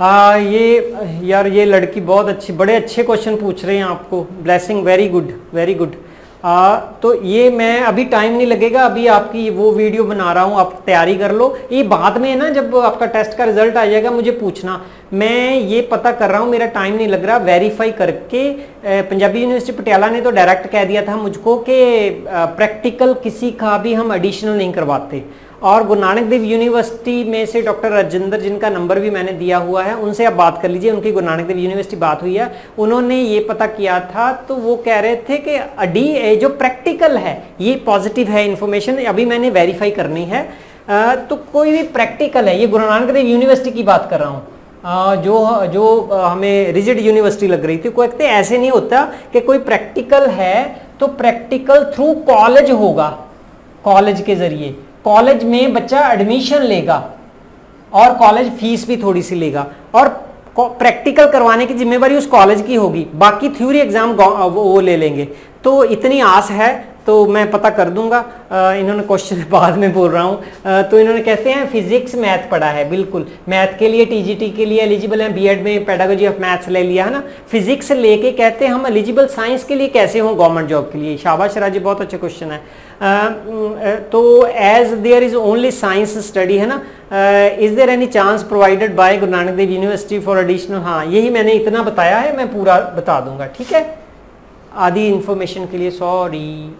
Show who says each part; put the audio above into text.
Speaker 1: आ, ये यार ये लड़की बहुत अच्छी बड़े अच्छे क्वेश्चन पूछ रहे हैं आपको। Blessing very good very good आ, तो ये मैं अभी टाइम नहीं लगेगा अभी आपकी वो वीडियो बना रहा हूँ आप तैयारी कर लो। ये बाद में है ना जब आपका टेस्ट का रिज़ल्ट आ जाएगा मुझे पूछना। मैं ये पता कर रहा हूँ मेरा टाइम नहीं लग रहा वेरीफाई करके पंजाबी यूनिवर्सिटी पटियाला ने तो डायरेक्ट कह दिया था मुझको कि प्रैक्टिकल किसी का भी हम एडिशनल नहीं करवाते। और गुरु नानक देव यूनिवर्सिटी में से डॉक्टर राजेंद्र, जिनका नंबर भी मैंने दिया हुआ है, उनसे आप बात कर लीजिए, उनकी गुरु नानक देव यूनिवर्सिटी बात हुई है। उन्होंने ये पता किया था तो वो कह रहे थे कि अडी जो प्रैक्टिकल है, ये पॉजिटिव है इन्फॉर्मेशन अभी मैंने वेरीफाई करनी है। तो कोई भी प्रैक्टिकल है, ये गुरु नानक देव यूनिवर्सिटी की बात कर रहा हूँ। जो जो हमें रिजिड यूनिवर्सिटी लग रही थी कोई कहते ऐसे नहीं होता कि कोई प्रैक्टिकल है तो प्रैक्टिकल थ्रू कॉलेज होगा कॉलेज के ज़रिए। कॉलेज में बच्चा एडमिशन लेगा और कॉलेज फ़ीस भी थोड़ी सी लेगा और प्रैक्टिकल करवाने की जिम्मेवारी उस कॉलेज की होगी। बाकी थ्योरी एग्ज़ाम वो ले लेंगे। तो इतनी आस है तो मैं पता कर दूँगा। इन्होंने क्वेश्चन बाद में बोल रहा हूँ। तो इन्होंने कहते हैं फिजिक्स मैथ पढ़ा है, बिल्कुल। मैथ के लिए टीजीटी के लिए एलिजिबल है। बीएड में पेडागोजी ऑफ़ मैथ्स ले लिया, है ना? फिजिक्स लेके कहते हैं, हम एलिजिबल साइंस के लिए कैसे हों? गवर्नमेंट जॉब के लिए। शाबाश राज़ी, बहुत अच्छा क्वेश्चन है। तो as there is only science study है ना? Is there any chance provided by Guru Nanak Dev university for additional हाँ यही मैंने इतना बताया है, मैं पूरा बता दूँगा, ठीक है? आधी इंफॉर्मेशन के लिए सॉरी